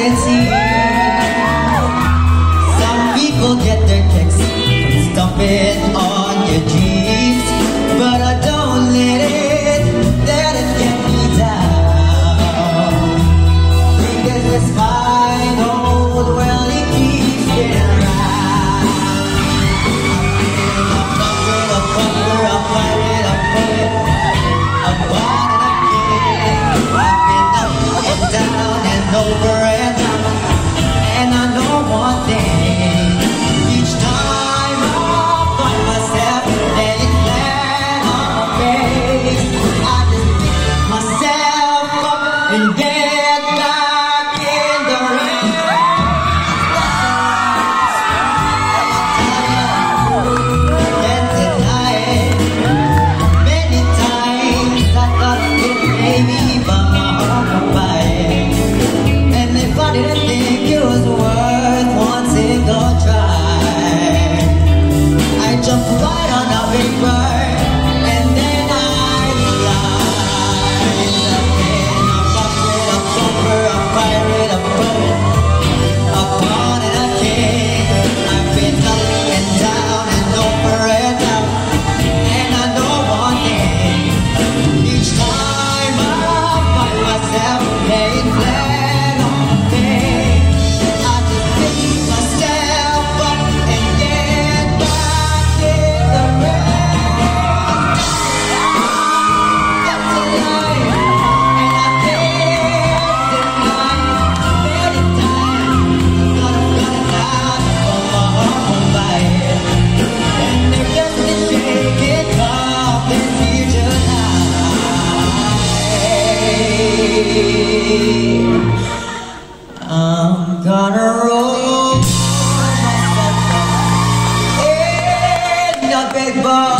Yes. I'm gonna roll in a big ball.